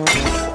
Mm-hmm.